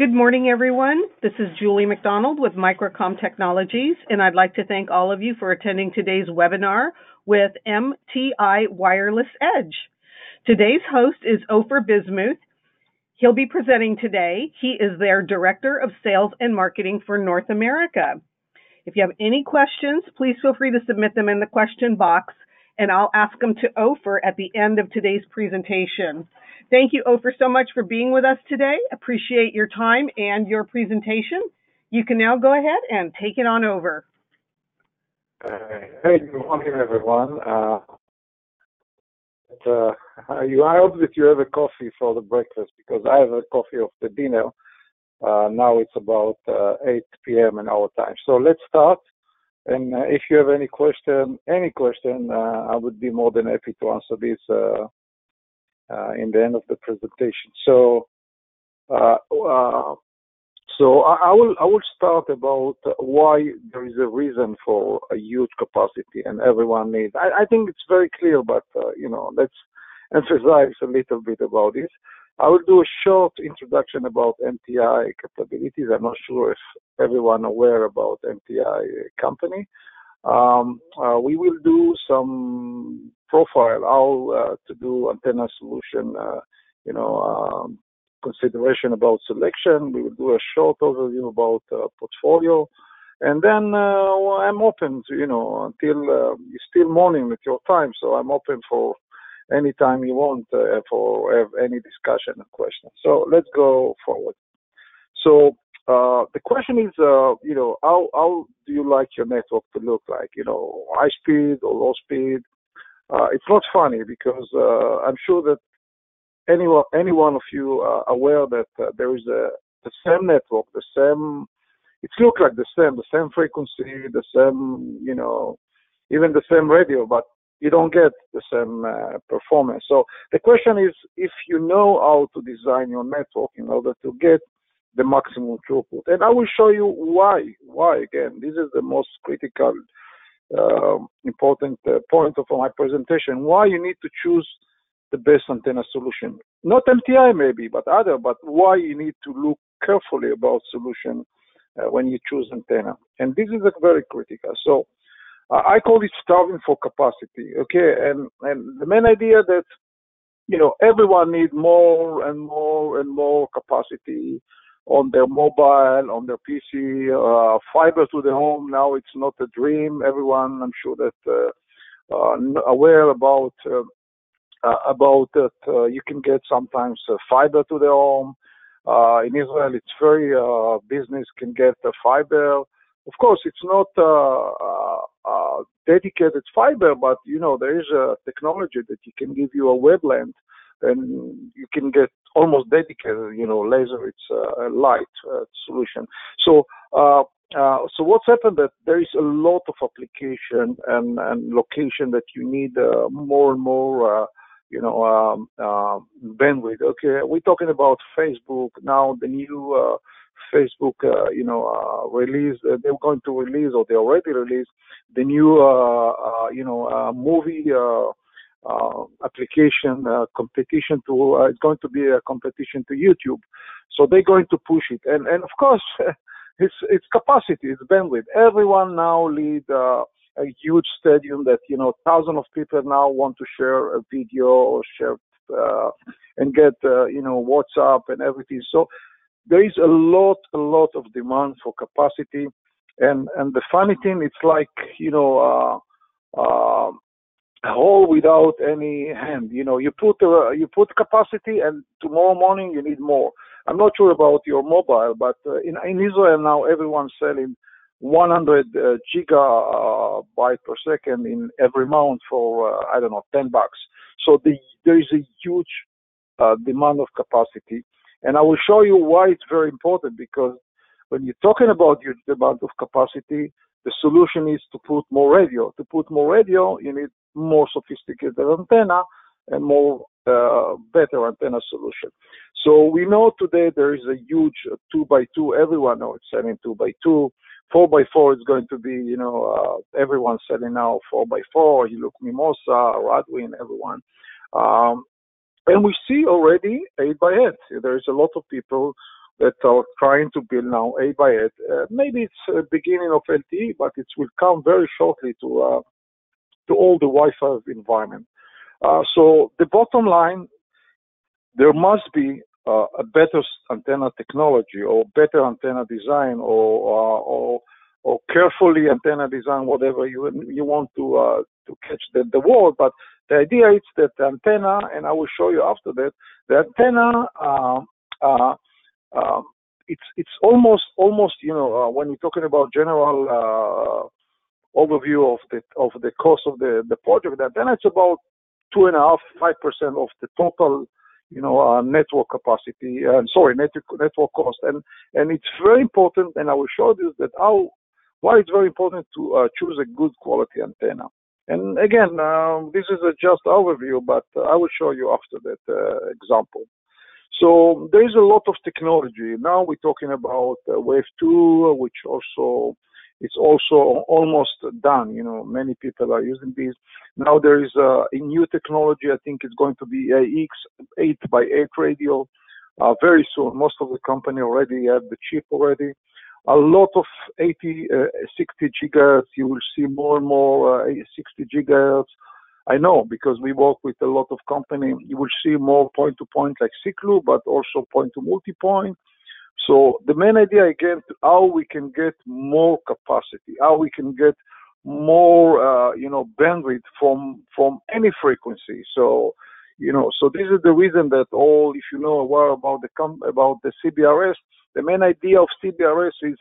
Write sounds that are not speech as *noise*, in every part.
Good morning, everyone. This is Julie McDonald with Microcom Technologies, and I'd like to thank all of you for attending today's webinar with MTI Wireless Edge. Today's host is Ofer Bismuth. He'll be presenting today. He is their Director of Sales and Marketing for North America. If you have any questions, please feel free to submit them in the question box, and I'll ask them to Ofer at the end of today's presentation. Thank you, Ofer, so much for being with us today. Appreciate your time and your presentation. You can now go ahead and take it on over. Uh, hey, good morning, everyone. Uh, uh, you, I hope that you have a coffee for the breakfast because I have a coffee of the dinner. Uh, now it's about uh, 8 p.m. in our time. So let's start. And uh, if you have any question, any question, I would be more than happy to answer this uh, in the end of the presentation. So, uh, uh, so I, I, will I will start about why there is a reason for a huge capacity and everyone needs. I, I think it's very clear, but you know let's emphasize a little bit about this. I will do a short introduction about MTI capabilities. I'm not sure if everyone aware about MTI company. Um, uh, we will do some profile how uh, to do antenna solution, uh, you know, um, consideration about selection. We will do a short overview about uh, portfolio. And then uh, I'm open to, you know, until uh, it's still morning at your time, so I'm open for any time you want for any discussion and questions. So let's go forward. So uh, the question is, uh, you know, how how do you like your network to look like? You know, high speed or low speed? Uh, it's not funny because uh, I'm sure that anyone any one of you are aware that uh, there is a the same network, the same. It looks like the same, the same frequency, the same, you know, even the same radio, but you don't get the same uh, performance. So the question is, if you know how to design your network in order to get the maximum throughput. And I will show you why. Why again? This is the most critical, uh, important uh, point of my presentation. Why you need to choose the best antenna solution. Not MTI maybe, but other. But why you need to look carefully about solution uh, when you choose antenna. And this is very critical. So I call it starving for capacity. Okay, and and the main idea that you know everyone needs more and more and more capacity on their mobile, on their PC, uh, fiber to the home. Now it's not a dream. Everyone, I'm sure that uh, uh, aware about uh, uh, about that. Uh, you can get sometimes fiber to the home. in Israel, it's very business can get the fiber. Of course, it's not dedicated fiber, but you know there is a technology that you can give you a wavelength and you can get almost dedicated, you know, laser, it's a light uh, solution. So, uh, uh, so what's happened that there is a lot of application and, and location that you need uh, more and more, uh, you know, um, uh, bandwidth. Okay, we're talking about Facebook now. The new Facebook, you know, uh, release. they're going to release, or they already released, the new, uh, uh, you know, uh, movie uh, application uh, competition to uh, it's going to be a competition to YouTube. So they're going to push it, and and of course, *laughs* it's it's capacity, it's bandwidth. Everyone now lead uh, a huge stadium that you know thousands of people now want to share a video or share uh, and get uh, you know WhatsApp and everything. So there is a lot a lot of demand for capacity, and and the funny thing, it's like you know. Uh, uh, a hole without any hand. You know, you put uh, you put capacity, and tomorrow morning you need more. I'm not sure about your mobile, but uh, in in Israel now everyone's selling 100 uh, gigabyte per second in every month for uh, I don't know 10 bucks. So the, there is a huge uh, demand of capacity, and I will show you why it's very important because when you're talking about huge demand of capacity, the solution is to put more radio. To put more radio, you need more sophisticated antenna and more uh, better antenna solution. So we know today there is a huge two by two. Everyone knows it's selling two by two. Four by four is going to be, you know, uh, everyone's selling now four by four. You look Mimosa, Radwin, everyone. Um, and we see already eight by eight. There is a lot of people that are trying to build now 8 by 8 uh, maybe it's a beginning of LTE, but it will come very shortly to uh, to all the Wi-Fi environment. Uh, so the bottom line, there must be uh, a better antenna technology or better antenna design or uh, or or carefully antenna design, whatever you you want to uh, to catch the, the word. But the idea is that the antenna, and I will show you after that, the antenna, uh, uh, uh, it's it's almost almost you know uh, when we're talking about general uh, overview of the of the cost of the the project, the antenna it's about two and a half five percent of the total you know, uh, network capacity, uh, sorry, network, network cost. And, and it's very important, and I will show you that how why it's very important to uh, choose a good quality antenna. And again, um, this is a just overview, but uh, I will show you after that uh, example. So there is a lot of technology. Now we're talking about uh, Wave 2, which also it's also almost done. You know, many people are using this. Now there is a, a new technology. I think it's going to be AX 8 by 8 radio. Uh, very soon, most of the company already have the chip already a lot of 80, uh, 60 gigahertz. You will see more and more uh, 60 gigahertz. I know because we work with a lot of company. You will see more point to point like Siklu, but also point to multi point. So the main idea again, how we can get more capacity, how we can get more, uh, you know, bandwidth from from any frequency. So, you know, so this is the reason that all, if you know more about the com- about the CBRS, the main idea of CBRS is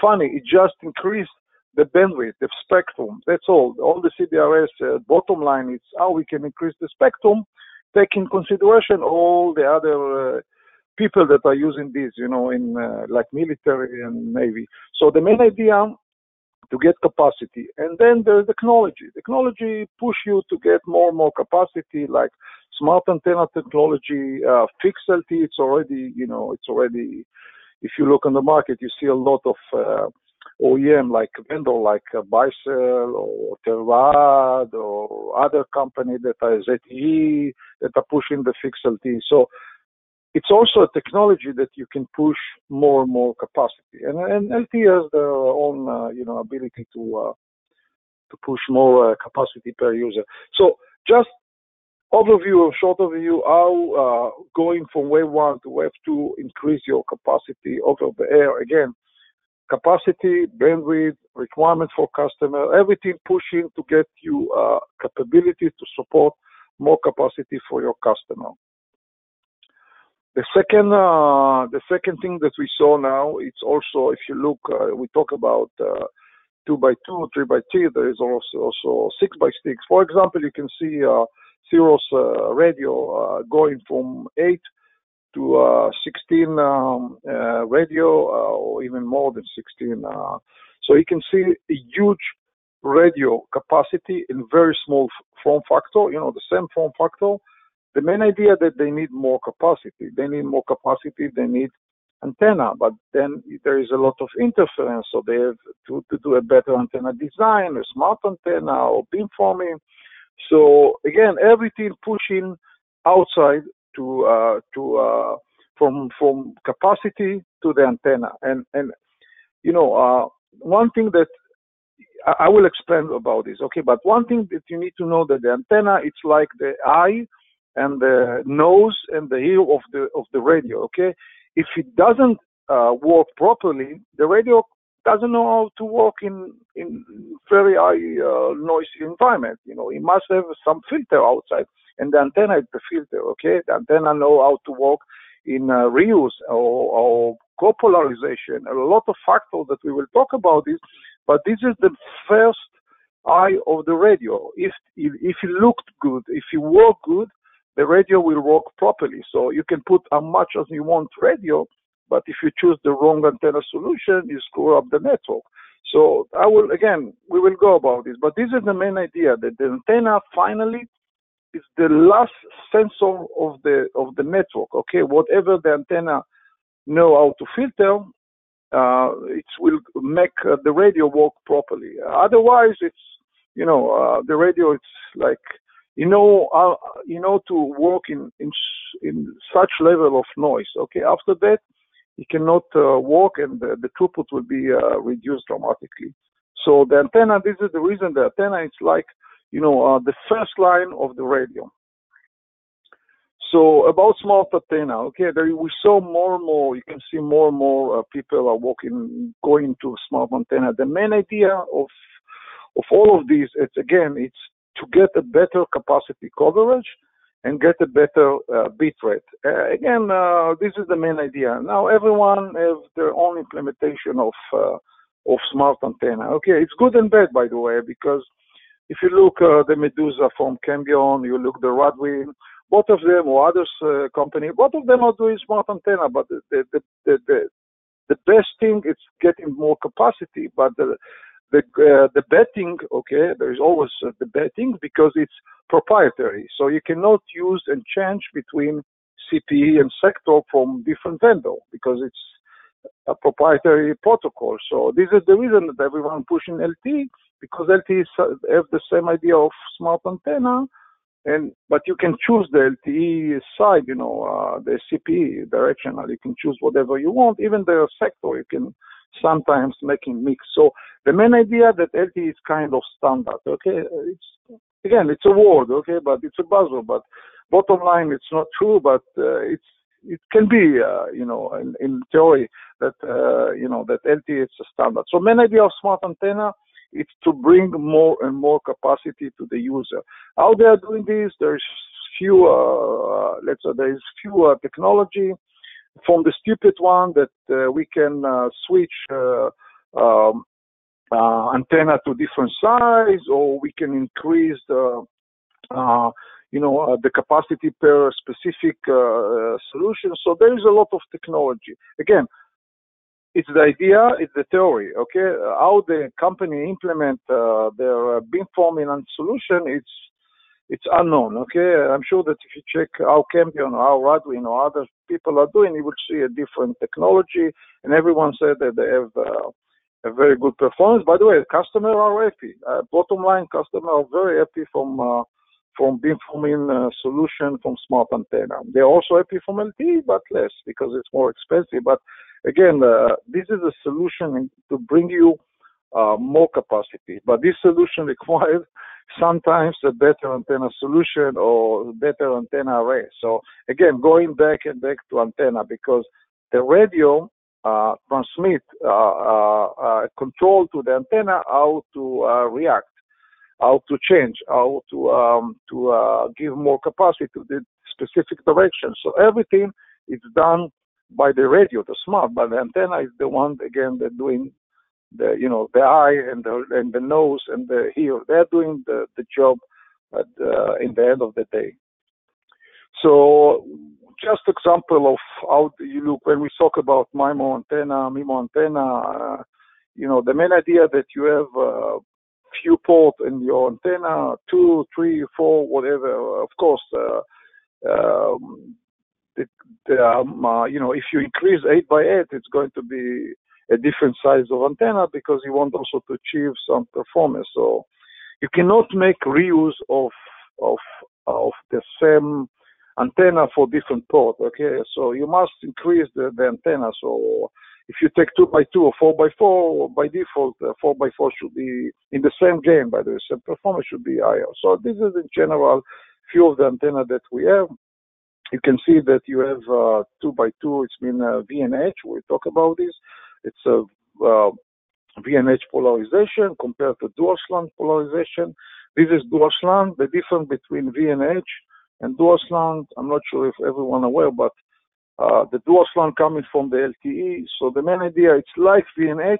funny. It just increased the bandwidth, the spectrum. That's all. All the CBRS uh, bottom line is how we can increase the spectrum, taking consideration all the other uh, people that are using this, you know, in uh, like military and navy. So the main idea to get capacity, and then there's technology. Technology push you to get more and more capacity, like smart antenna technology, uh, LTE. It's already, you know, it's already if you look on the market, you see a lot of uh, OEM like vendor like uh, Baicells or Telrad or other company that are ZTE that are pushing the LTE. So it's also a technology that you can push more and more capacity. And, and LTE has their own, uh, you know, ability to uh, to push more uh, capacity per user. So just overview, a short overview, how uh, going from wave one to wave two increase your capacity over the air. Again, capacity, bandwidth, requirements for customer, everything pushing to get you uh, capability to support more capacity for your customer. The second, uh, the second thing that we saw now, it's also if you look, uh, we talk about uh, two by two, three by three. There is also also six by six. For example, you can see uh, Cirrus uh, radio uh, going from 8 to uh, 16 um, radio or even more than 16. so you can see a huge radio capacity in very small form factor, you know, the same form factor. The main idea that they need more capacity. They need more capacity, they need antenna, but then there is a lot of interference, so they have to, to do a better antenna design, a smart antenna or beamforming. So again, everything pushing outside to uh, to uh, from from capacity to the antenna, and and you know uh, one thing that I will explain about this, okay? But one thing that you need to know that the antenna it's like the eye and the nose and the ear of the of the radio, okay? If it doesn't uh, work properly, the radio doesn't know how to work in in very high uh, noisy environment. You know, it must have some filter outside, and the antenna is the filter. Okay, the antenna know how to work in uh, reuse or, or copolarization. A lot of factors that we will talk about this, but this is the first eye of the radio. If if it looked good, if it worked good, the radio will work properly. So you can put as much as you want radio, but if you choose the wrong antenna solution, you screw up the network. So I will again, we will go about this, but this is the main idea that the antenna finally is the last sensor of the of the network. Okay, whatever the antenna know how to filter, uh, it will make uh, the radio work properly. Otherwise, it's you know uh, the radio. It's like you know uh, you know to work in in in such level of noise. Okay, after that it cannot uh, and the, the, throughput will be uh, reduced dramatically. So the antenna, this is the reason the antenna is like, you know, uh, the first line of the radio. So about smart antenna, okay, there we saw more and more. You can see more and more uh, people are walking, going to smart antenna. The main idea of of all of these, it's again, it's to get a better capacity coverage and get a better uh, bit rate. Uh, again, uh, this is the main idea. Now everyone has their own implementation of uh, of smart antenna. Okay, it's good and bad, by the way, because if you look uh, the Medusa from Cambium, you look the Radwin, both of them or others uh, company, both of them are doing smart antenna, but the the, the the, the best thing is getting more capacity, but the the uh, the betting, okay, there is always uh, the betting because it's proprietary, so you cannot use and change between CPE and sector from different vendor because it's a proprietary protocol. So this is the reason that everyone pushing LTE because LTE have the same idea of smart antenna, and but you can choose the LTE side, you know, uh, the CPE directional. You can choose whatever you want. Even the sector, you can sometimes make making mix. So the main idea that LTE is kind of standard. Okay, it's again it's a word. Okay, but it's a buzzword. But bottom line, it's not true. But uh, it's it can be, uh, you know, in, in theory that uh, you know that LTE is a standard. So main idea of smart antenna is to bring more and more capacity to the user. How they are doing this? There's few, uh, let's say, there is few technology from the stupid one that uh, we can uh, switch uh, antenna to different size, or we can increase the you know, the capacity per specific solution. So there is a lot of technology. Again, it's the idea, it's the theory. Okay, how the company implement uh, their uh, beamforming solution, it's it's unknown. Okay, I'm sure that if you check how Cambium or how Radwin or other people are doing, you will see a different technology, and everyone said that they have uh, a very good performance. By the way, customers are happy. Uh, bottom line, customers are very happy from uh, from beamforming uh, solution from smart antenna. They're also happy from LTE, but less because it's more expensive. But again, uh, this is a solution to bring you uh, more capacity. But this solution *laughs* requires sometimes a better antenna solution or better antenna array. So again, going back and back to antenna because the radio uh, transmit uh, uh, uh control to the antenna how to react, how to change, how to um, to give more capacity to the specific direction. So everything is done by the radio, the smart, but the antenna is the one again that doing the you know the eye and the and the nose and the ear. They're doing the the job at in the end of the day. So just example of how you look when we talk about MIMO antenna, MIMO antenna. Uh, you know the main idea that you have uh, few port in your antenna, two, three, four, whatever. Of course, uh, um, the, the, um, uh, you know, if you increase eight by eight, it's going to be a different size of antenna because you want also to achieve some performance. So you cannot make reuse of of of the same antenna for different port. Okay, so you must increase the, the antenna. So if you take two by two or four by four, by default, uh, four by four should be in the same gain. By the way, same performance should be higher. So this is in general few of the antenna that we have. You can see that you have uh, two by two. It's been uh, VNH. We talk about this. It's a uh, VNH polarization compared to dual slant polarization. This is dual slant. The difference between VNH and dual I'm not sure if everyone aware, but uh, the dual coming from the LTE. So the main idea, it's like VNH.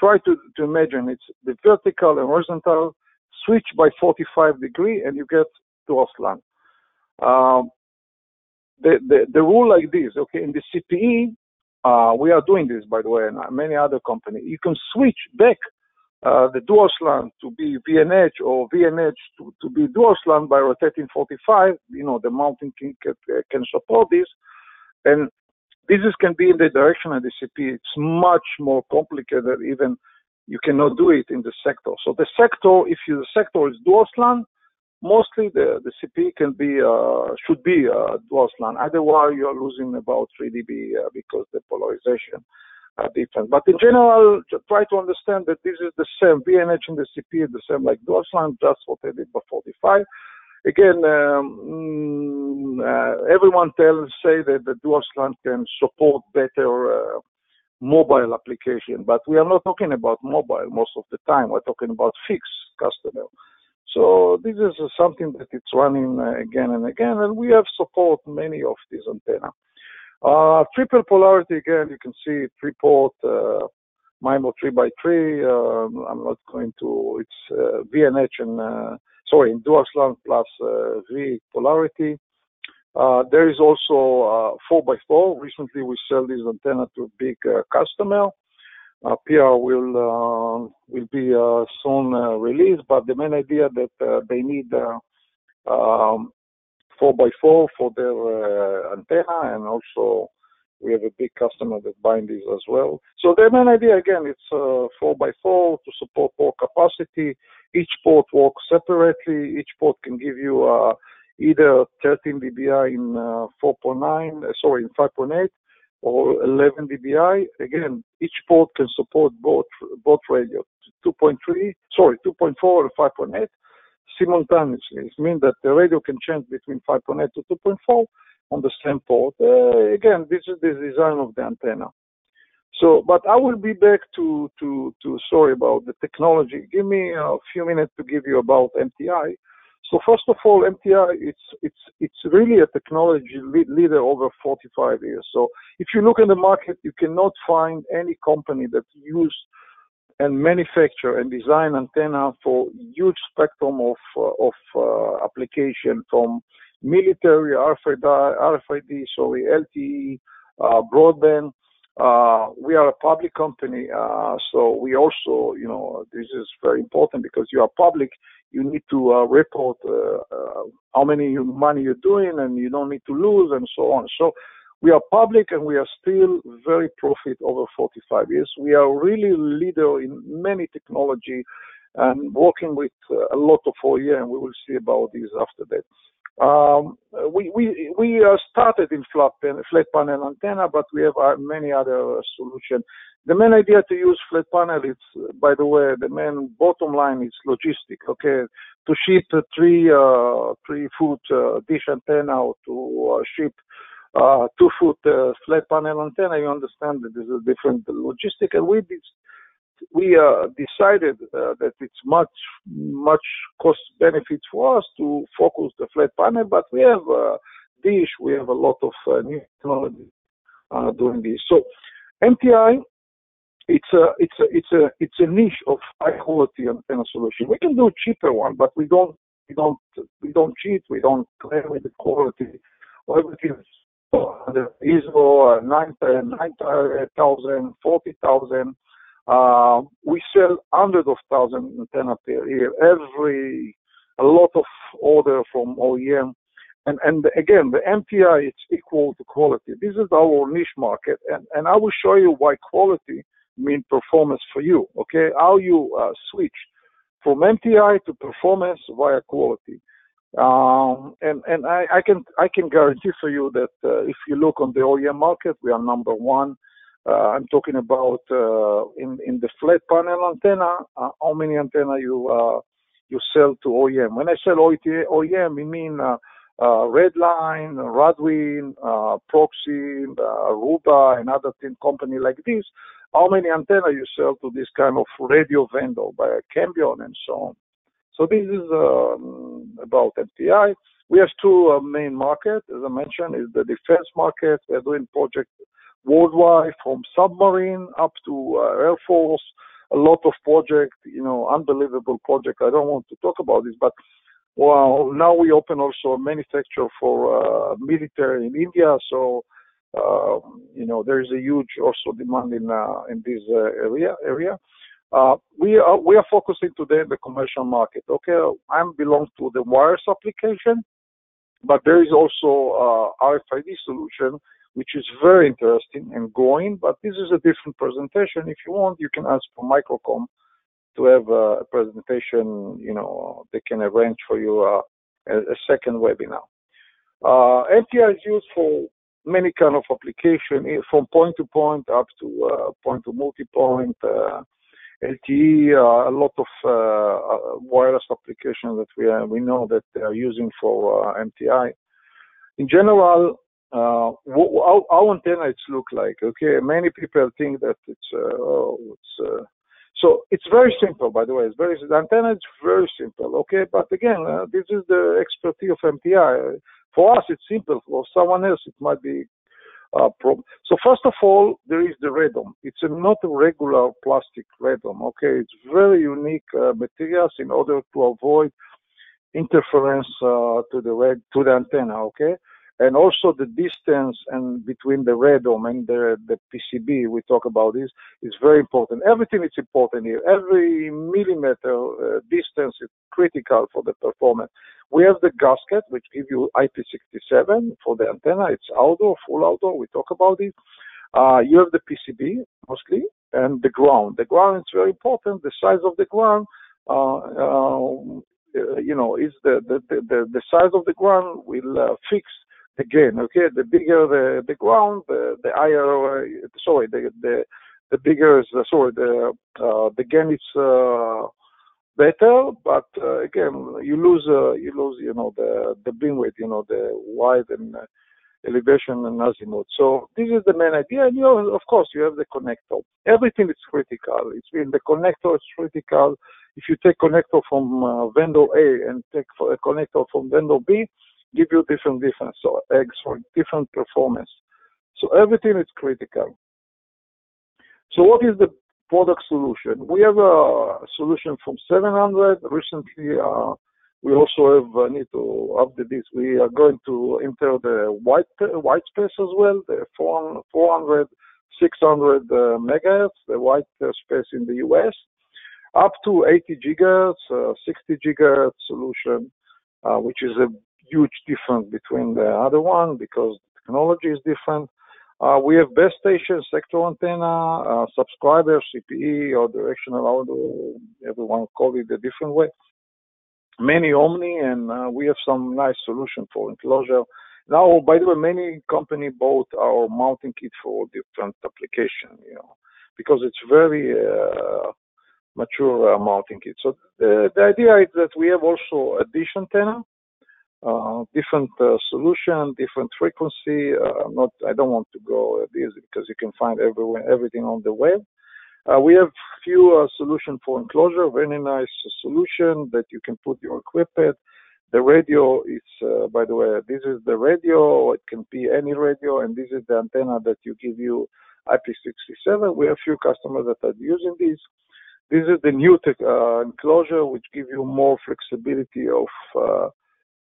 Try to, to imagine it's the vertical and horizontal switch by 45 degree and you get dual. Um, the, the, the rule like this, okay, in the CPE, uh, we are doing this, by the way, and many other companies. You can switch back uh, the dual slant to be VNH or VNH to, to be dual slant by rotating 45. You know, the mounting can, can support this. And this is, can be in the direction of the CP. It's much more complicated. Even you cannot do it in the sector. So the sector, if you, the sector is dual slant, mostly the, the CP can be uh, should be uh, dual slant. Otherwise, you're losing about 3 dB uh, because the polarization different. But in general, try to understand that this is the same. VNH and the CP is the same like slant, just what they did by 45. Again, um, mm, uh, everyone tells say that the slant can support better uh, mobile application, but we are not talking about mobile most of the time. We're talking about fixed customer. So this is something that it's running uh, again and again, and we have support many of these antenna. Uh, triple polarity again, you can see three port uh, MIMO 3 by 3 um, I'm not going to, it's uh, VNH and, uh, sorry, in dual slant plus uh, V polarity. Uh, there is also 4 by 4 Recently, we sell this antenna to a big customer. Uh, PR will uh, will be uh, soon released, but the main idea that they need um, 4x4 for their uh, antenna, and also we have a big customer that buying these as well. So the main idea again, it's uh, 4x4 to support port capacity. Each port works separately. Each port can give you uh, either 13 dBi in 4.9, sorry, in 5.8, or 11 dBi. Again, each port can support both both radio 2.3, sorry, 2.4 or 5.8 simultaneously. It means that the radio can change between 5.8 to 2.4 on the same port. Uh, again, this is the design of the antenna. So, but I will be back to, to, to, sorry about the technology. Give me a few minutes to give you about MTI. So first of all, MTI it's it's it's really a technology leader over 45 years. So if you look in the market, you cannot find any company that use and manufacture and design antenna for huge spectrum of uh, of uh, application from military RFID, RFID sorry, LTE, uh, broadband. Uh, we are a public company, uh, so we also, you know, this is very important because you are public you need to uh, report how many money you're doing and you don't need to lose and so on. So we are public and we are still very profit over 45 years. We are really leader in many technology and working with uh, a lot of OEM. and we will see about this after that. Um, we we we started in flat, panel, flat panel antenna, but we have uh, many other solutions. The main idea to use flat panel is, by the way, the main bottom line is logistic. Okay, to ship a three uh, three foot uh, dish antenna or to uh, ship uh, two foot uh, flat panel antenna, you understand that there's a different logistic. And we we uh, decided that it's much much cost benefit for us to focus the flat panel, but we have dish, we have a lot of new technology doing this. So MTI it's a it's a it's a it's a niche of high quality antenna solution. We can do a cheaper one, but we don't we don't we don't cheat. We don't play with the quality. or Everything the ISO uh, 9,000, 40,000. Uh, we sell hundreds of thousands antenna per year. Every a lot of order from OEM. And, and again, the MTI, it's equal to quality. This is our niche market. And, and I will show you why quality mean performance for you. Okay, how you uh, switch from MTI to performance via quality. Um, and and I, I, can I can guarantee for you that uh, if you look on the OEM market, we are number one. Uh, I'm talking about uh, in in the flat panel antenna. Uh, how many antenna you uh, you sell to OEM? When I sell OEM, I mean uh, uh, Redline, Radwin, uh, Proxim, Aruba, and other thin company like this how many antenna you sell to this kind of radio vendor by Cambium and so on. So this is um, about MTI. We have two uh, main markets, as I mentioned, is the defense market. We're doing projects worldwide from submarine up to uh, Air Force. A lot of projects, you know, unbelievable project. I don't want to talk about this, but well, now we open also a manufacturer for uh, military in India. So um, you know, there is a huge also demand in uh, in this uh, area area. Uh, we are we are focusing today in the commercial market. Okay, I belong to the wires application, but there is also uh, RFID solution which is very interesting and growing. But this is a different presentation. If you want, you can ask for Microcom to have a presentation. You know, they can arrange for you a, a second webinar. Uh, MTI is used for many kind of application, eh, from point to point up to uh, point to multi-point, uh, LTE, uh, a lot of uh, uh, wireless applications that we we know that they are using for MTI. In general, uh, how, how antennas look like. Okay, many people think that it's uh, oh, it's uh, so it's very simple. By the way, it's very the antenna is very simple. Okay, but again, uh, this is the expertise of MTI. For us, it's simple. For someone else, it might be uh, problem. So first of all, there is the radome. It's a, not a regular plastic radome. Okay, it's very unique uh, materials in order to avoid interference uh, to the red to the antenna. Okay, and also the distance and between the radome and the, the PCB we talk about this is very important. Everything is important here. Every millimeter uh, distance is critical for the performance. We have the gasket which give you IP67 for the antenna. It's outdoor, full outdoor. We talk about it. Uh, you have the PCB mostly and the ground. The ground is very important. The size of the ground uh, uh, you know, is the, the, the, the size of the ground will uh, fix again, okay, the bigger the, the ground, the, the higher, uh, sorry, the, the, the bigger, is, uh, sorry, the, uh, the gain is, uh, better, but uh, again, you lose, uh, you lose, you know, the, the beam width, you know, the wide and elevation and azimuth. So this is the main idea. And you know, of course, you have the connector. Everything is critical. It's been the connector is critical. If you take connector from vendor A and take a connector from vendor B, give you different difference, so eggs for different performance. So everything is critical. So what is the product solution? We have a solution from 700. Recently, uh, we also have uh, need to update this. We are going to enter the white white space as well, the 400, 600 uh, megahertz, the white uh, space in the US, up to 80 gigahertz, uh, 60 gigahertz solution, uh, which is a huge difference between the other one because the technology is different. Uh, we have base station, sector antenna, uh, subscriber, CPE, or directional audio, everyone call it a different way. Many Omni, and uh, we have some nice solution for enclosure. Now, by the way, many company bought our mounting kit for different application, you know, because it's very uh, mature uh, mounting kit. So the, the idea is that we have also a dish antenna, uh, different uh, solution, different frequency. Uh, not, I don't want to go this because you can find everywhere, everything on the web. Uh, we have few uh, solution for enclosure, very nice solution that you can put your equipment. The radio is, by the way, this is the radio. It can be any radio, and this is the antenna that you give you IP67. We have few customers that are using this. This is the new tech, enclosure, which give you more flexibility of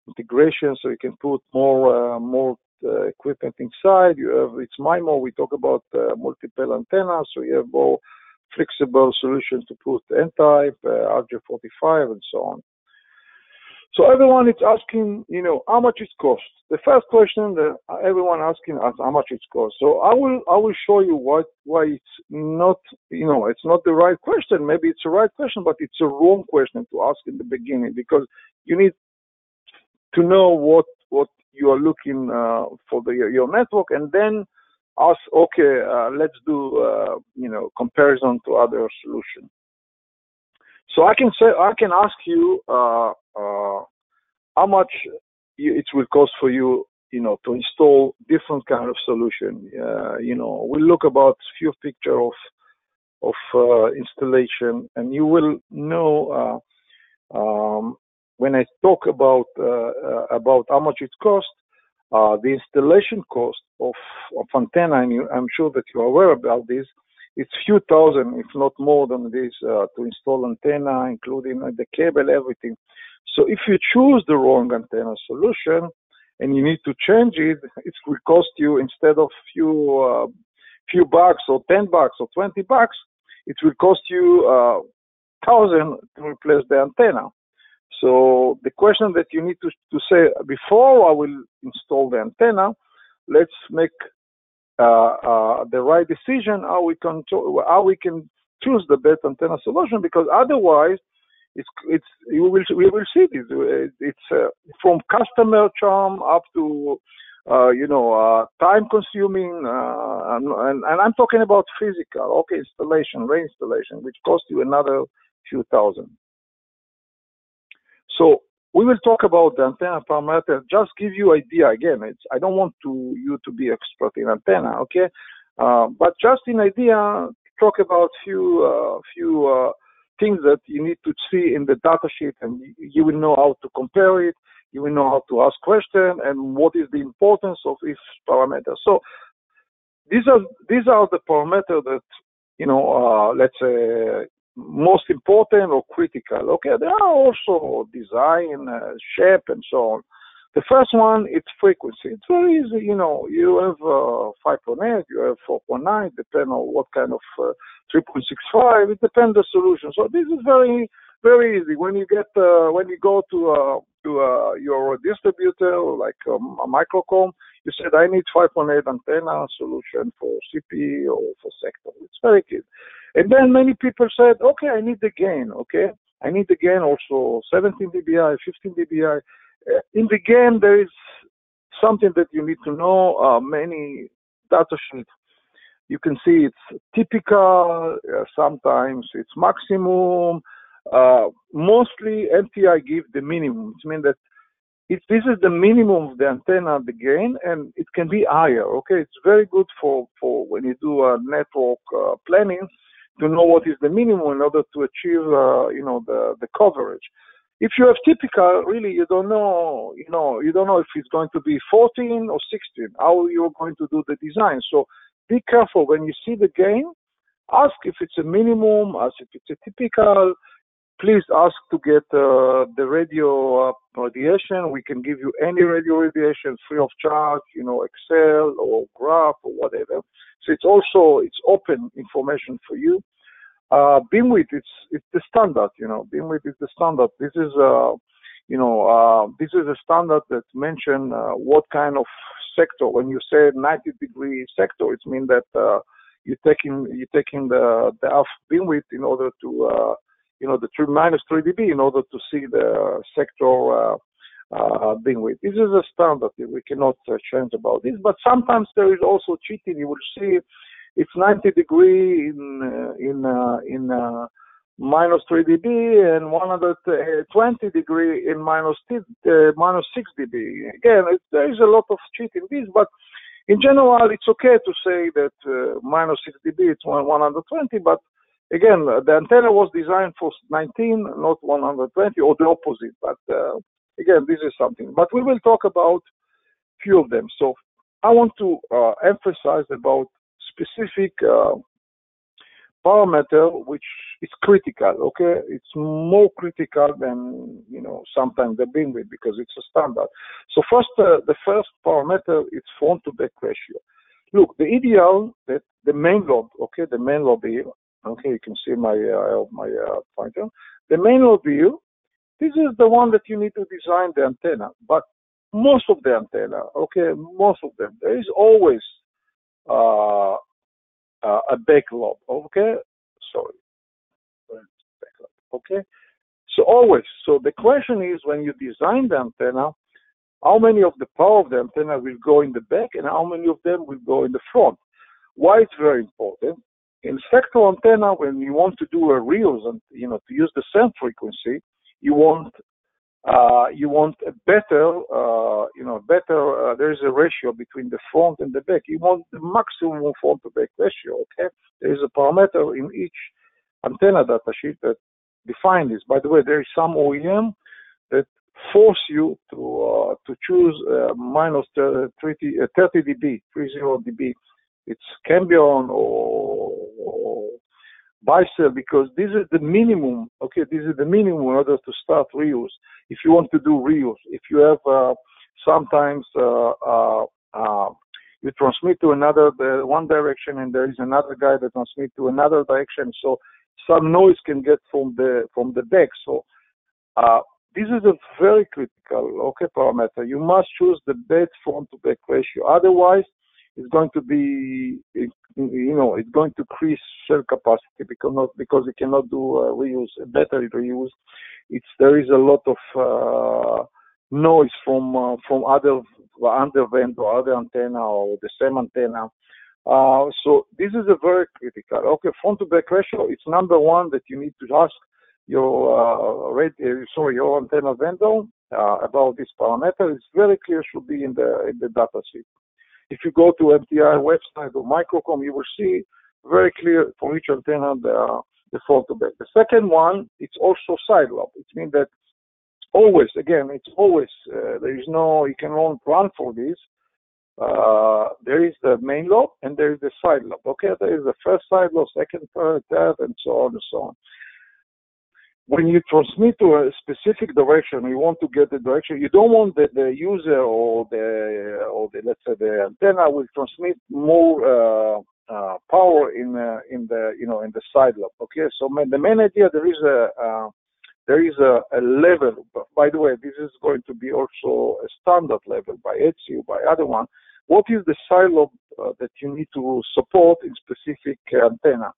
integration, so you can put more uh, more uh, equipment inside. You have it's MIMO. We talk about uh, multiple antennas, so you have more flexible solutions to put N-type, RJ45, and so on. So everyone is asking, you know, how much it costs. The first question that everyone asking us how much it costs. So I will I will show you why why it's not you know it's not the right question. Maybe it's the right question, but it's a wrong question to ask in the beginning because you need to know what what you are looking uh, for the, your network, and then ask, okay, uh, let's do uh, you know comparison to other solution. So I can say I can ask you uh, uh, how much it will cost for you you know to install different kind of solution. Uh, you know we'll look about few picture of of installation, and you will know. Um, when I talk about uh, uh, about how much it costs, uh, the installation cost of, of antenna, and you, I'm sure that you're aware about this, it's few thousand, if not more than this, uh, to install antenna, including uh, the cable, everything. So if you choose the wrong antenna solution and you need to change it, *laughs* it will cost you instead of few uh, few bucks or ten bucks or twenty bucks, it will cost you thousand to replace the antenna. So the question that you need to, to say before I will install the antenna, let's make uh, uh, the right decision how we can how we can choose the best antenna solution because otherwise It's it's you will we will see this. It's uh, from customer churn up to uh, you know uh, time consuming, uh, and, and, and I'm talking about physical, okay, installation, reinstallation, which costs you another few thousand. So we will talk about the antenna parameter. Just give you idea again. It's I don't want to you to be expert in antenna, okay? Uh, but just in idea, talk about few uh, few uh, things that you need to see in the data sheet, and you will know how to compare it. You will know how to ask questions and what is the importance of each parameter. So these are these are the parameters that you know, uh, let's say most important or critical. Okay, there are also design, uh, shape, and so on. The first one, it's frequency. It's very easy, you know, you have uh, 5.8, you have 4.9, depend on what kind of uh, 3.65, it depends the solution. So this is very, very easy. When you get, uh, when you go to, uh, to uh, your distributor, like um, a Microcom, you said, I need 5.8 antenna solution for CP or for sector. It's very good. And then many people said, okay, I need the gain, okay? I need the gain also 17 dBi, 15 dBi. Uh, in the game, there is something that you need to know. Uh, many data sheets, you can see it's typical, uh, sometimes it's maximum. Uh, mostly MTI give the minimum. It means that if this is the minimum of the antenna, the gain, and it can be higher. Okay, it's very good for, for when you do a network uh, planning to know what is the minimum in order to achieve, uh, you know, the, the coverage. If you have typical, really, you don't know, you know, you don't know if it's going to be 14 or 16, how you're going to do the design. So be careful when you see the gain. Ask if it's a minimum, ask if it's a typical. Please ask to get uh, the radio uh, radiation. We can give you any radio radiation free of charge, you know, Excel or graph or whatever. So it's also it's open information for you. Uh, Beamwidth, it's it's the standard, you know. Beamwidth is the standard. This is uh, you know, uh, this is a standard that mention uh, what kind of sector. When you say 90 degree sector, it means that uh, you're taking you're taking the the half beamwidth in order to you know the three minus 3 dB in order to see the sector uh, uh, beamwidth. This is a standard. We cannot uh, change about this. But sometimes there is also cheating. You will see it's 90 degree in uh, in uh, in uh, minus 3 dB and 120 degree in minus, t- uh, minus 6 dB. Again, it, there is a lot of cheating this, but in general, it's okay to say that uh, minus 6 dB it's 120, but again, the antenna was designed for 19, not 120, or the opposite. But uh, again, this is something. But we will talk about few of them. So I want to uh, emphasize about specific uh, parameter which is critical. Okay, it's more critical than you know sometimes the beamwidth because it's a standard. So first, uh, the first parameter is front to back ratio. Look, the ideal that the main lobe, okay, the main lobe here. Okay, you can see my uh, my uh, pointer. The main lobe here. This is the one that you need to design the antenna, but most of the antenna, okay, most of them, there is always uh, uh, a back lobe. Okay, sorry, Okay, so always. So the question is, when you design the antenna, how many of the power of the antenna will go in the back, and how many of them will go in the front? Why it's very important. In sector antenna, when you want to do a reuse and you know to use the same frequency, you want uh, you want a better, uh, you know, better, uh, there is a ratio between the front and the back. You want the maximum front to back ratio, okay? There is a parameter in each antenna data sheet that define this. By the way, there is some OEM that force you to uh, to choose uh, minus 30, 30 dB, 30 dB. It's Cambium or, or buy sell because this is the minimum. Okay, this is the minimum in order to start reuse. If you want to do reuse, if you have uh, sometimes uh, uh, uh you transmit to another the one direction and there is another guy that transmit to another direction, so some noise can get from the from the back. So uh, this is a very critical okay parameter. You must choose the best front to back ratio. Otherwise, it's going to be, you know, it's going to increase cell capacity because not because it cannot do uh, reuse, better reuse. It's there is a lot of uh, noise from uh, from other under vent or other antenna or the same antenna. Uh, so this is a very critical. Okay, front to back ratio. It's number one that you need to ask your uh, uh, sorry, your antenna vendor uh, about this parameter. It's very clear. Should be in the in the data sheet. If you go to MTI website or Microcom, you will see very clear for each antenna the, the front to back. The second one, it's also side. It means that always, again, it's always, uh, there is no, you cannot run for this. Uh, there is the main lobe and there is the side. Okay, there is the first side second, third, third, and so on and so on. When you transmit to a specific direction, you want to get the direction. You don't want that the user or the or the let's say the antenna will transmit more uh, uh, power in uh, in the you know in the side lobe. Okay, so the main idea there is a uh, there is a, a, level. By the way, this is going to be also a standard level by ETSI, by other one. What is the side lobe uh, that you need to support in specific antenna?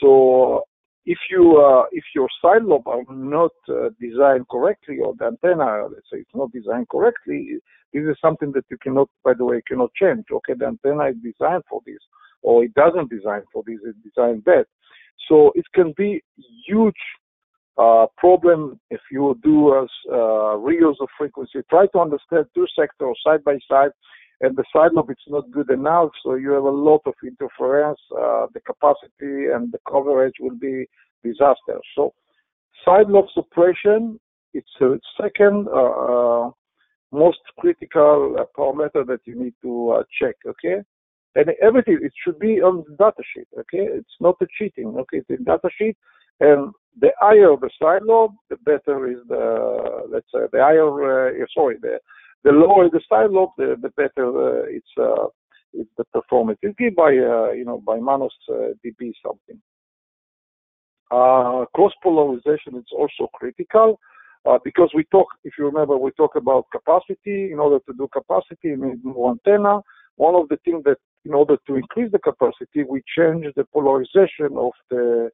So if you uh, if your side lobe are not uh, designed correctly or the antenna, let's say it's not designed correctly, this is something that you cannot, by the way, cannot change. Okay, the antenna is designed for this, or it doesn't design for this, it's designed that So it can be huge uh, problem if you do a uh, reuse of frequency. Try to understand two sectors side by side, and the side lobe it's not good enough, so you have a lot of interference. Uh, the capacity and the coverage will be disaster. So side lobe suppression it's a second uh, uh, most critical parameter that you need to check. Okay. And everything, it should be on the data sheet, okay? It's not a cheating, okay? It's in data sheet, and the higher the side lobe, the better is the, let's say, the higher, uh, sorry, the, the lower the side lobe, the, the better uh, it's, uh, it's the performance. It's given by, uh, you know, by Manos uh, DB something. Uh, cross polarization is also critical. Uh, because we talk, if you remember, we talk about capacity. In order to do capacity, you need more antenna. One of the things that, in order to increase the capacity, we change the polarization of the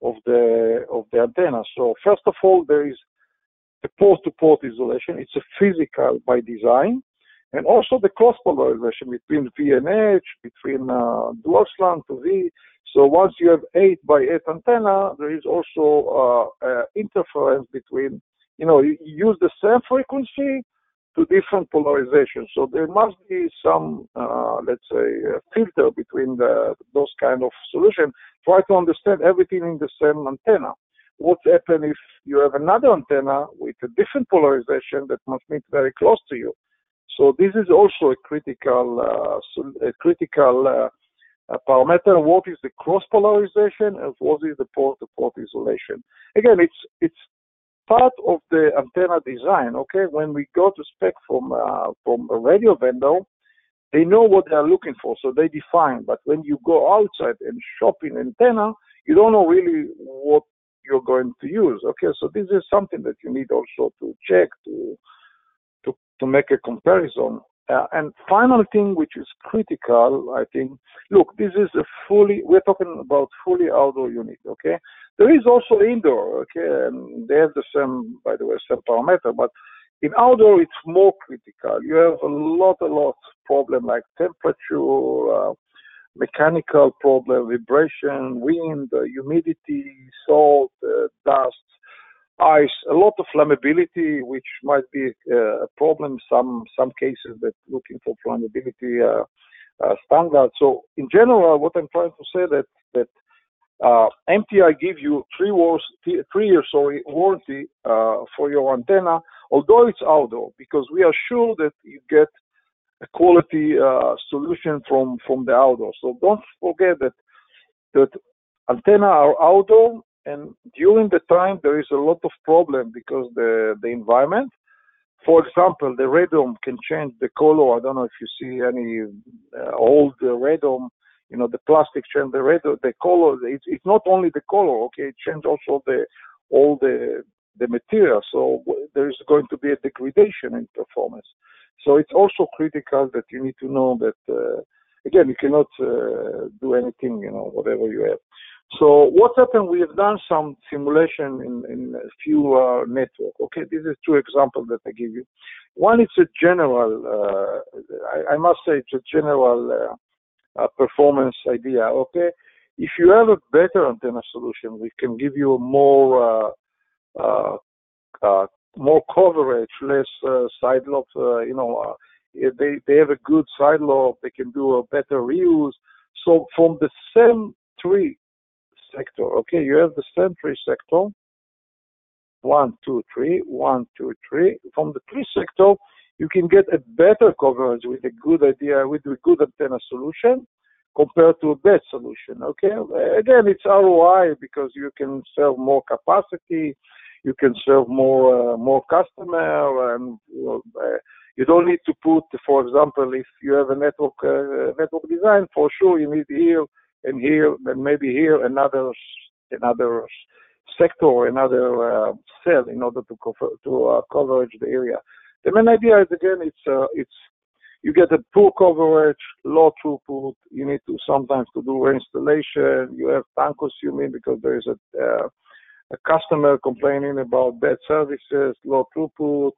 of the of the antenna. So first of all, there is the port-to-port isolation. It's a physical by design, and also the cross polarization between V and H, between uh, dual slant to V. So once you have eight by eight antenna, there is also uh, uh, interference between. You know, you use the same frequency to different polarizations. So there must be some, uh, let's say, filter between the, those kind of solutions try to understand everything in the same antenna. What happens if you have another antenna with a different polarization that must meet very close to you? So this is also a critical, uh, a critical uh, parameter. What is the cross polarization and what is the port-to-port isolation? Again, it's it's part of the antenna design. Okay, when we go to spec from uh, from a radio vendor, they know what they are looking for, so they define. But when you go outside and shop in antenna, you don't know really what you're going to use. Okay, so this is something that you need also to check to to to make a comparison. Uh, and final thing, which is critical, I think. Look, this is a fully. We're talking about fully outdoor unit. Okay, there is also indoor. Okay, and they have the same, by the way, same parameter, but in outdoor, it's more critical. You have a lot, a lot problem like temperature, uh, mechanical problem, vibration, wind, uh, humidity, salt, uh, dust, ice, a lot of flammability, which might be uh, a problem. Some some cases that looking for flammability uh, uh, standard. So in general, what I'm trying to say that that uh, MTI give you three years, three years sorry, warranty uh, for your antenna, although it's outdoor, because we are sure that you get a quality uh, solution from from the outdoor. So don't forget that that antenna are outdoor, and during the time there is a lot of problem because the the environment. For example, the radome can change the color. I don't know if you see any uh, old radome you know, the plastic change the red, the color. It's, it's not only the color, okay, it changes also the all the the material. So there is going to be a degradation in performance. So it's also critical that you need to know that uh, again, you cannot uh, do anything, you know, whatever you have. So what's happened? We have done some simulation in, in a few uh, network. Okay, this is two examples that I give you. One, it's a general. Uh, I, I, must say, it's a general uh, uh performance idea. Okay, if you have a better antenna solution, we can give you a more uh, uh, more coverage, less uh, side lobe. Uh, you know, uh, they they have a good side lobe. They can do a better reuse. So from the same tree sector. Okay, you have the century sector. One, two, three, one, two, three. From the tree sector, you can get a better coverage with a good idea, with a good antenna solution compared to a bad solution. Okay, again, it's ROI because you can serve more capacity, you can serve more uh, more customer, and you, uh, you don't need to put, for example, if you have a network uh, network design, for sure you need here and here, and maybe here another another sector, another uh, cell in order to cover to uh, coverage the area. The main idea is again, it's uh, it's you get a poor coverage, low throughput. You need to sometimes to do reinstallation. You have time consuming because there is a a customer complaining about bad services, low throughput,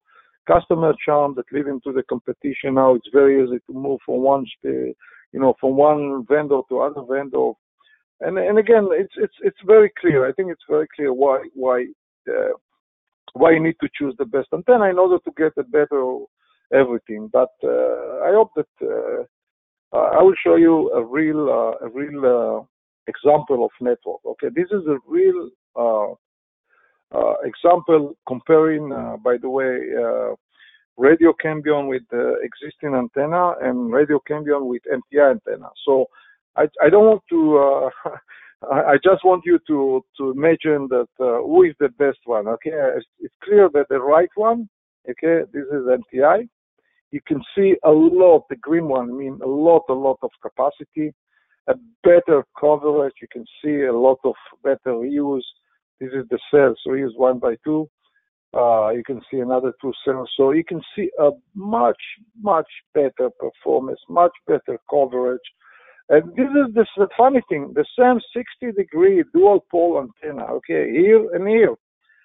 customer churn that lead into the competition. Now it's very easy to move from one you know, from one vendor to other vendor. And and again, it's it's it's very clear. I think it's very clear why why uh, why you need to choose the best antenna in order to get a better everything. But uh, I hope that uh, I will show you a real uh, a real uh, example of network. Okay, this is a real example comparing, by the way, radio Cambium with the existing antenna and radio Cambium with MTI antenna. So I, I don't want to, uh, *laughs* I just want you to, to imagine that uh, who is the best one, okay? It's, it's, clear that the right one, okay, this is MTI. You can see a lot, the green one, I mean a lot, a lot of capacity, a better coverage. You can see a lot of better reuse. This is the cells, reuse one by two. Uh, you can see another two cells. So you can see a much, much better performance, much better coverage. And this is the, the funny thing, the same 60 degree dual pole antenna, okay, here and here.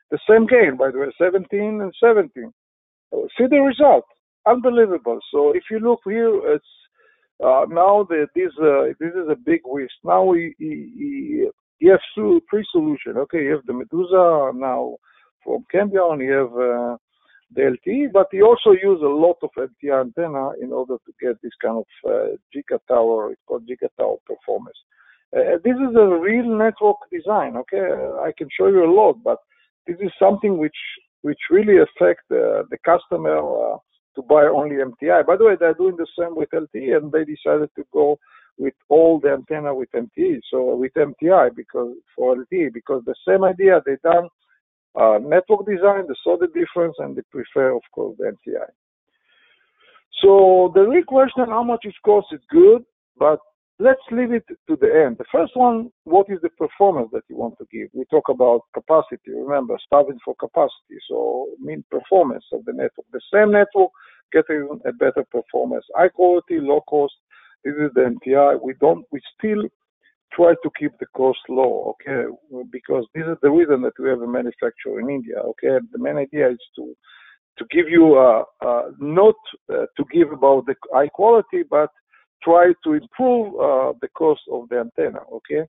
The same gain, by the way, 17 and 17. Uh, see the result, unbelievable. So if you look here, it's uh, now the, this uh, this is a big risk. Now we, we have three solutions. Okay, you have the Medusa now from Cambium, you have uh, the LTE, but you also use a lot of LTE antenna in order to get this kind of uh, Giga Tower, it's called Giga Tower performance. Uh, this is a real network design, okay? I can show you a lot, but this is something which which really affect uh, the customer uh, to buy only MTI. By the way, they're doing the same with LTE, and they decided to go with all the antenna with MTE, so with MTI because for LTE, because the same idea they done uh, network design, they saw the difference, and they prefer, of course, the MTI. So the real question, how much it costs, is good, but let's leave it to the end. The first one, what is the performance that you want to give? We talk about capacity. Remember, starting for capacity. So mean performance of the network. The same network getting a better performance. High quality, low cost. This is the MTI. We don't. We still try to keep the cost low, okay? Because this is the reason that we have a manufacturer in India, okay? The main idea is to to give you uh, uh, not uh, to give about the high quality, but try to improve uh, the cost of the antenna, okay?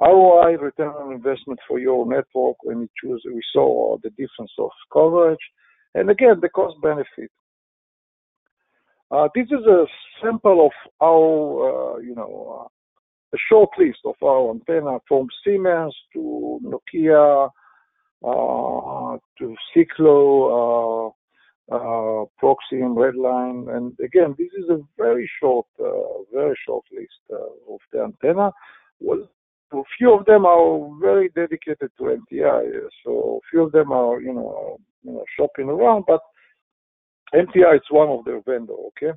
ROI, return on investment for your network when you choose, we saw the difference of coverage, and again, the cost benefit. Uh, this is a sample of our, uh, you know, a short list of our antenna from Siemens to Nokia uh, to Siklu, uh, uh, Proxim, Redline, and again, this is a very short, uh, very short list uh, of the antenna. Well, a few of them are very dedicated to MTI, so a few of them are, you know, you know, shopping around, but MTI is one of their vendor, okay?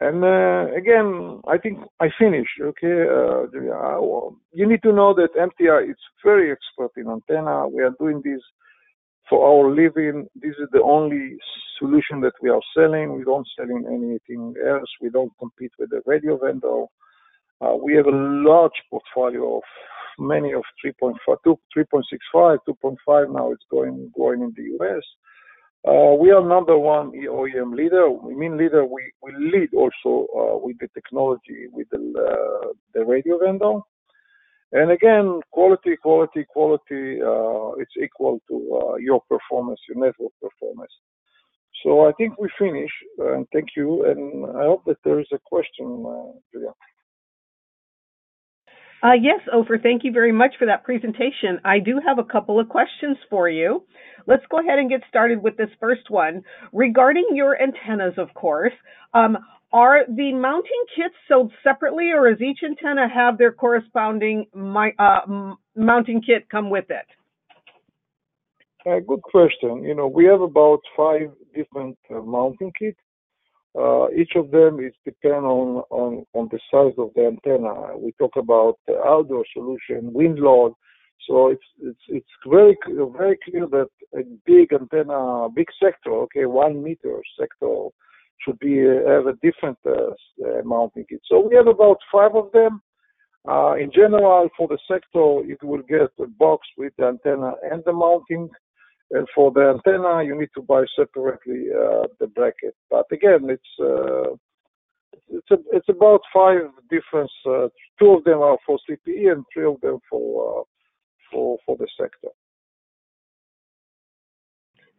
And uh, again, I think I finished. Okay, uh, you need to know that MTI is very expert in antenna. We are doing this for our living. This is the only solution that we are selling. We don't selling anything else. We don't compete with the radio vendor. Uh, we have a large portfolio of many of 3.5, 3.65, 2.5 now. It's going going in the US. Uh, we are number one OEM leader. We mean leader. We, we lead also uh, with the technology with the uh, the radio vendor. And again, quality, quality, quality, uh, it's equal to uh, your performance, your network performance. So I think we finish, and thank you. And I hope that there is a question, uh, Julia. Uh, yes, Ofer, thank you very much for that presentation. I do have a couple of questions for you. Let's go ahead and get started with this first one. Regarding your antennas, of course, um, are the mounting kits sold separately, or does each antenna have their corresponding my, uh, mounting kit come with it? Uh, good question. You know, we have about five different uh, mounting kits. Uh, each of them is depend on, on, on the size of the antenna. We talk about outdoor solution, wind load. So it's it's it's very very clear that a big antenna, big sector, okay, one meter sector should be uh, have a different uh, uh, mounting kit. So we have about five of them. in general, for the sector, you will get a box with the antenna and the mounting. And for the antenna, you need to buy separately the bracket. But again, it's it's a, it's about five different. Uh, two of them are for CPE and three of them for uh, for for the sector.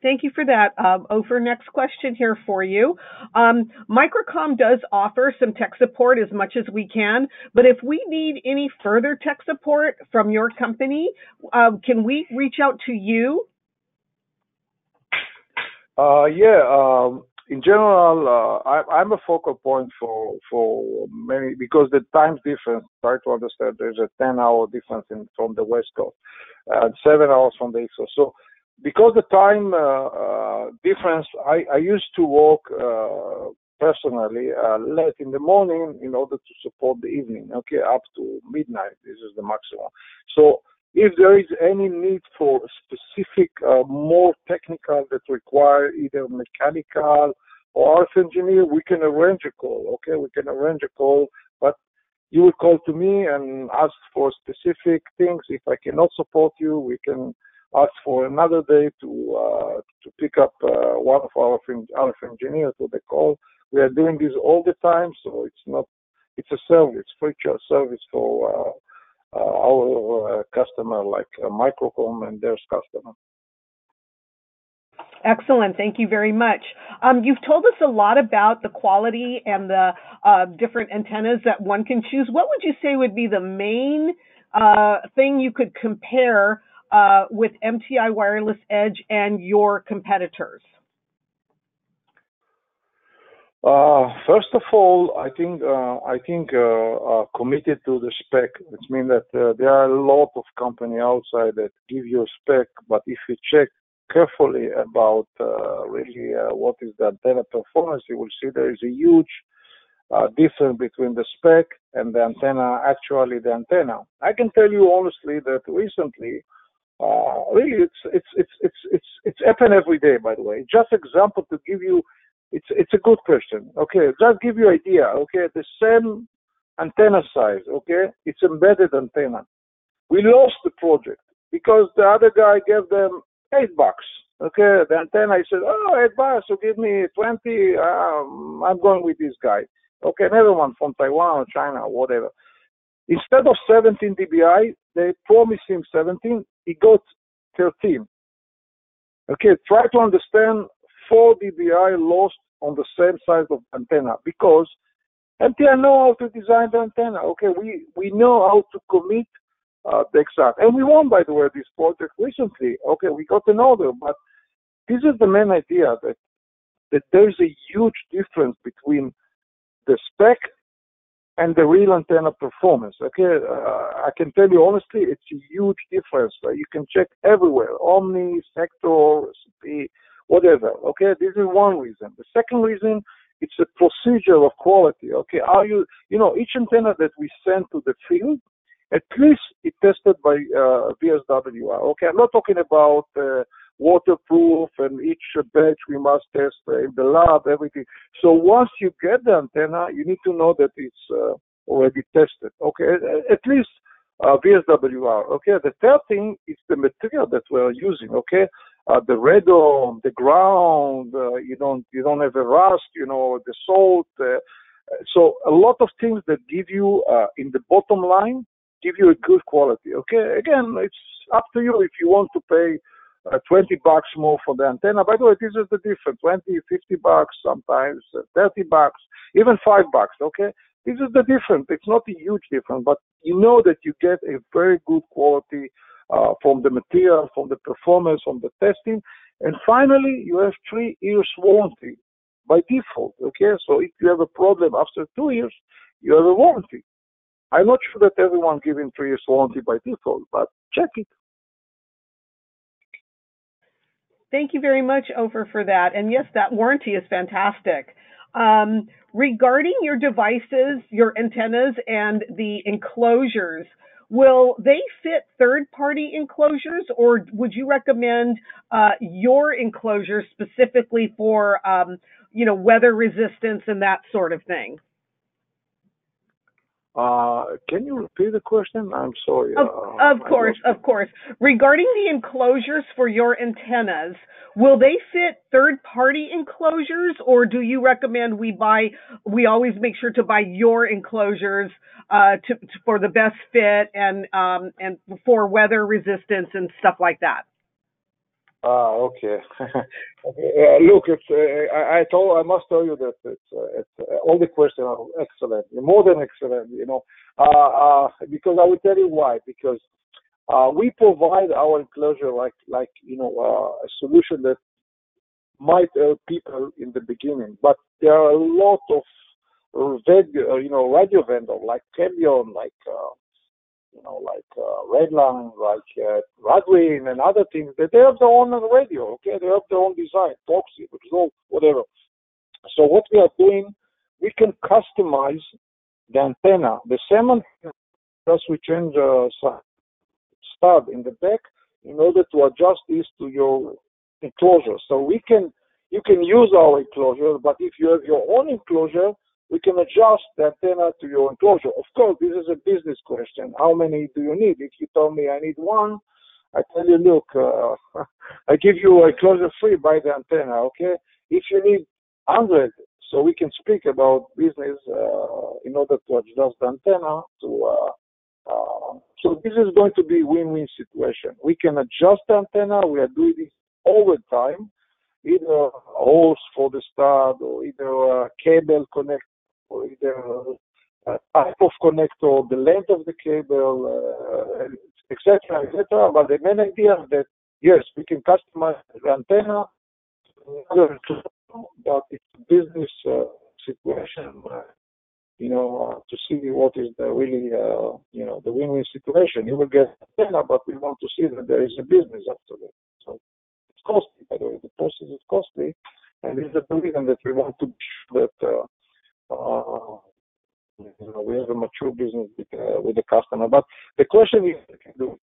Thank you for that, um, Ofer. Next question here for you. Um, Microcom does offer some tech support as much as we can, but if we need any further tech support from your company, uh, can we reach out to you? Uh, yeah. Um, in general, uh, I, am a focal point for for many because the time difference. Try to understand. There's a 10 hour difference in, from the west coast and seven hours from the east coast. So because the time uh, uh, difference, I, I, used to work uh, personally late in the morning in order to support the evening. Okay, up to midnight. This is the maximum. So if there is any need for specific, uh, more technical that require either mechanical or RF engineer, we can arrange a call. Okay, we can arrange a call, but you will call to me and ask for specific things. If I cannot support you, we can ask for another day to uh, to pick up uh, one of our our engineers to the call. We are doing this all the time, so it's not it's a service, free service for uh, our uh, customer like uh, Microcom and their customer. Excellent. Thank you very much. Um, you've told us a lot about the quality and the uh, different antennas that one can choose. What would you say would be the main uh, thing you could compare uh, with MTI Wireless Edge and your competitors? Uh, first of all, I think uh, I think uh, committed to the spec, which means that uh, there are a lot of company outside that give you a spec, but if you check carefully about uh, really what is the antenna performance, you will see there is a huge difference between the spec and the antenna, actually the antenna. I can tell you honestly that recently uh, really, it's it's it's it's it's it's happen every day. By the way, just example to give you, it's it's a good question. Okay, just give you idea. Okay, the same antenna size. Okay, it's embedded antenna. We lost the project because the other guy gave them eight bucks. Okay, the antenna. I said, oh, eight bucks. So give me twenty. Um, I'm going with this guy. Okay, never one from Taiwan or China or whatever. Instead of 17 dBi, they promised him 17 he got 13. Okay, try to understand 4 dBi lost on the same size of antenna because MTI know how to design the antenna. Okay, we, we know how to commit uh, the exact. And we won, by the way, this project recently. Okay, we got an order, but this is the main idea that that there's a huge difference between the spec and the real antenna performance. Okay, uh, I can tell you honestly, it's a huge difference. Uh, you can check everywhere, Omni, Sector, SP, whatever. Okay, this is one reason. The second reason, it's a procedure of quality. Okay, are you, you know, each antenna that we send to the field, at least it tested by uh, VSWR. Okay, I'm not talking about uh, waterproof, and each batch we must test in the lab, everything. So once you get the antenna, you need to know that it's uh, already tested. Okay, at least uh, VSWR. Okay, the third thing is the material that we're using. Okay, uh, the radome, the ground. Uh, you don't you don't have a rust. You know the salt. Uh, so a lot of things that give you uh, in the bottom line give you a good quality. Okay, again, it's up to you if you want to pay. Uh, 20 bucks more for the antenna. By the way, this is the difference 20, 50 bucks, sometimes uh, 30 bucks, even 5 bucks. Okay, this is the difference. It's not a huge difference, but you know that you get a very good quality uh, from the material, from the performance, from the testing. And finally, you have three years warranty by default. Okay, so if you have a problem after two years, you have a warranty. I'm not sure that everyone giving three years warranty by default, but check it. Thank you very much, Ofer, for that. And yes, that warranty is fantastic. Um, regarding your devices, your antennas, and the enclosures, will they fit third-party enclosures, or would you recommend uh, your enclosure specifically for, um, you know, weather resistance and that sort of thing? Uh, can you repeat the question? I'm sorry. Of, uh, of course, of course. Regarding the enclosures for your antennas, will they fit third-party enclosures, or do you recommend we buy? We always make sure to buy your enclosures uh, to, to, for the best fit and um, and for weather resistance and stuff like that. Ah, okay. *laughs* uh, look, it's, uh, I, I, told, I must tell you that it's, uh, it's uh, all the questions are excellent, more than excellent, you know, uh, uh, because I will tell you why. Because we provide our enclosure like, like you know, a solution that might help people in the beginning, but there are a lot of, you know, radio vendors like Cambium, like you know, like uh, Redline, like uh, Radwin, and other things. That they have their own radio. Okay, they have their own design, Proxim, Exalt, whatever. So what we are doing, we can customize the antenna. The same antenna, just we change a uh, stud in the back in order to adjust this to your enclosure. So we can, you can use our enclosure, but if you have your own enclosure, we can adjust the antenna to your enclosure. Of course, this is a business question. How many do you need? If you tell me I need one, I tell you, look, uh, *laughs* I give you a enclosure free, by the antenna, okay? If you need 100, so we can speak about business uh, in order to adjust the antenna to. Uh, uh, so this is going to be win-win situation. We can adjust the antenna. We are doing this all the time either hose for the stud or either a cable connect either a type of connector, the length of the cable, etc., uh, etc. but the main idea is that yes, we can customize the antenna, but it's a business uh, situation. Uh, you know, uh, to see what is the really, uh, you know, the win-win situation. You will get antenna, but we want to see that there is a business after that. So it's costly, by the way. The process is costly, and is the reason that we want to be sure that we have a mature business with, uh, with the customer. But the question is, do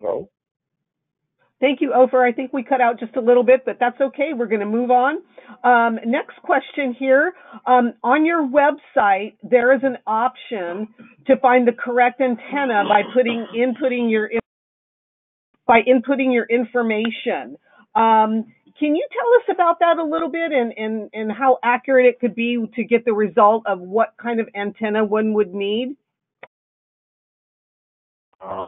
No. Thank you, Ofer. I think we cut out just a little bit, but that's okay. We're going to move on. Um, next question here. Um, on your website, there is an option to find the correct antenna by putting inputting your by inputting your information. Um, can you tell us about that a little bit and, and, and how accurate it could be to get the result of what kind of antenna one would need? Uh,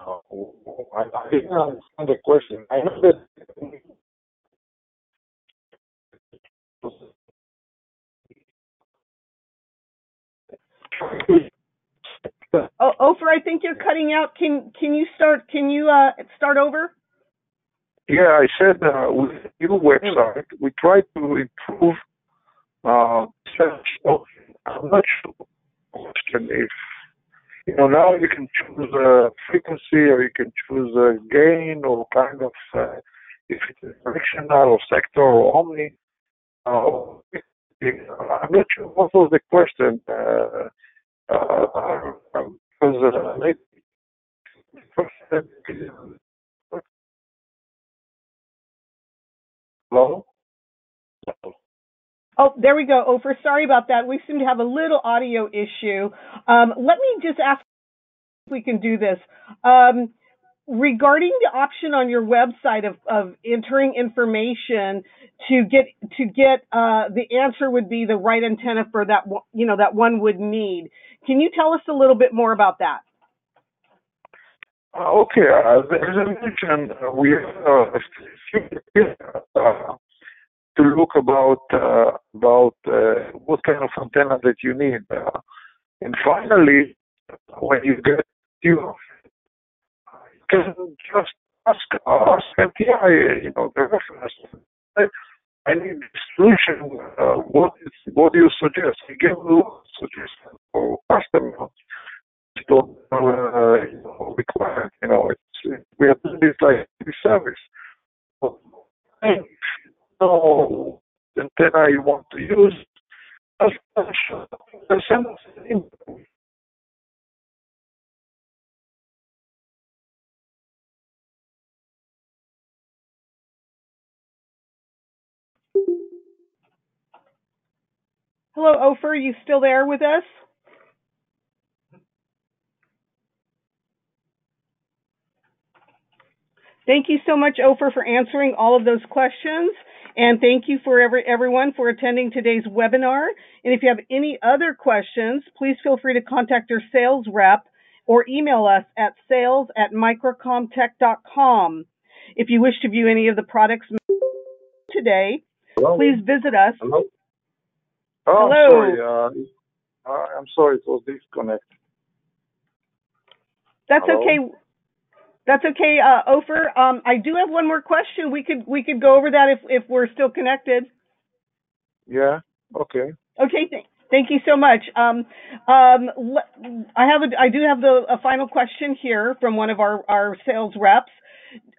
I, didn't understand the question. I know that oh, Ofer, I think you're cutting out. Can can you start? Can you uh, start over? Yeah, I said uh, with new website, we try to improve uh, search. I'm not sure question if you know now you can choose a frequency or you can choose a gain or kind of uh, if it's directional or sector or omni. Uh, I'm not sure what was the question. Uh, Hello? Oh, there we go. Ofer, sorry about that. We seem to have a little audio issue. Um, let me just ask if we can do this. Um, regarding the option on your website of, of entering information to get to get uh, the answer would be the right antenna for that you know that one would need. Can you tell us a little bit more about that? Uh, okay, uh, as I mentioned, uh, we have a few to look about uh, about uh, what kind of antenna that you need. Uh, and finally, when you get you can just ask us and MTI, you know, the reference. I need a solution. Uh, what is what do you suggest? We give a suggestion for customers. Don't uh, you know, require. You know, it's we are doing this like service. But, know antenna you want to use, send us an email. Hello, Ofer. Are you still there with us? Thank you so much, Ofer, for answering all of those questions. And thank you for every, everyone for attending today's webinar. And if you have any other questions, please feel free to contact your sales rep or email us at sales at microcomtech.com. If you wish to view any of the products today, Hello? please visit us. Hello. Oh, Hello. sorry. Uh, uh, I'm sorry, it was disconnected. That's Hello? okay. That's okay, uh, Ofer. Um, I do have one more question. We could we could go over that if if we're still connected. Yeah. Okay. Okay. Th- thank you so much. Um, um, I have a I do have the a final question here from one of our our sales reps.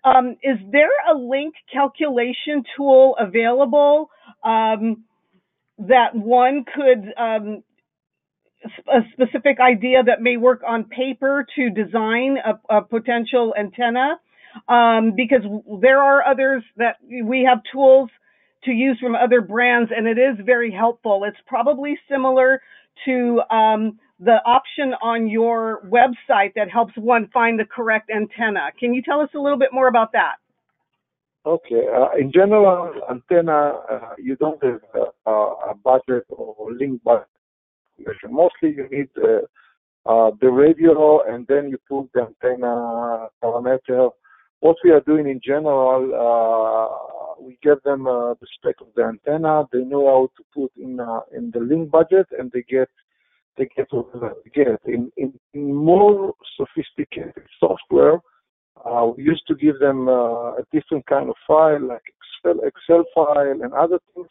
Um, is there a link calculation tool available um, that one could um, a specific idea that may work on paper to design a, a potential antenna um, because there are others that we have tools to use from other brands and it is very helpful. It's probably similar to um, the option on your website that helps one find the correct antenna. Can you tell us a little bit more about that? Okay. Uh, in general, antenna, uh, you don't have uh, a budget or link budget Mostly you need uh, uh, the radio and then you put the antenna parameter. What we are doing in general, uh, we give them the spec of the antenna. They know how to put in in the link budget, and they get they get what they get. In, in, in more sophisticated software, uh, we used to give them uh, a different kind of file, like Excel, Excel file and other things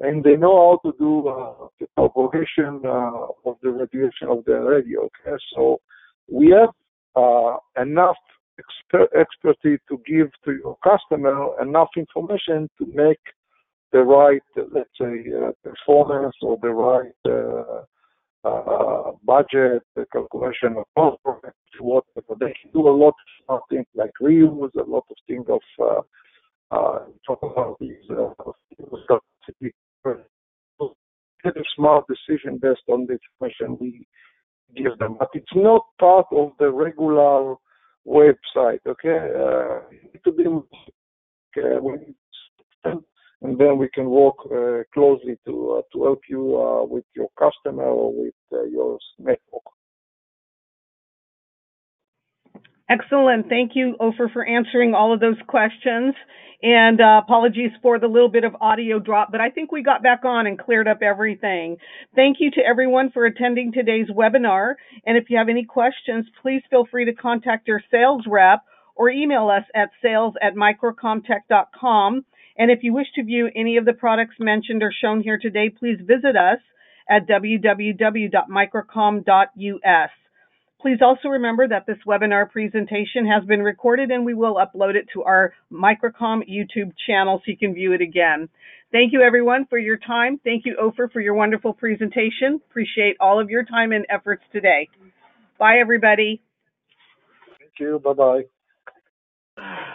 and they know how to do uh, the propagation uh, of the radiation of the radio. Okay, so we have uh, enough exper- expertise to give to your customer enough information to make the right, let's say, uh, performance or the right uh, budget, the calculation of cost, whatever. They can do a lot of things like reuse, a lot of things of uh, uh, talk about these uh, get a smart decision based on the information we give them. But it's not part of the regular website, okay? Uh, to be uh, and then we can work uh, closely to uh, to help you uh, with your customer or with uh, your network. Excellent. Thank you, Ofer, for answering all of those questions. And uh, apologies for the little bit of audio drop, but I think we got back on and cleared up everything. Thank you to everyone for attending today's webinar. And if you have any questions, please feel free to contact your sales rep or email us at sales at microcomtech.com. And if you wish to view any of the products mentioned or shown here today, please visit us at www.microcom.us. Please also remember that this webinar presentation has been recorded and we will upload it to our Microcom YouTube channel so you can view it again. Thank you everyone for your time. Thank you, Ofer, for your wonderful presentation. Appreciate all of your time and efforts today. Bye, everybody. Thank you. Bye bye.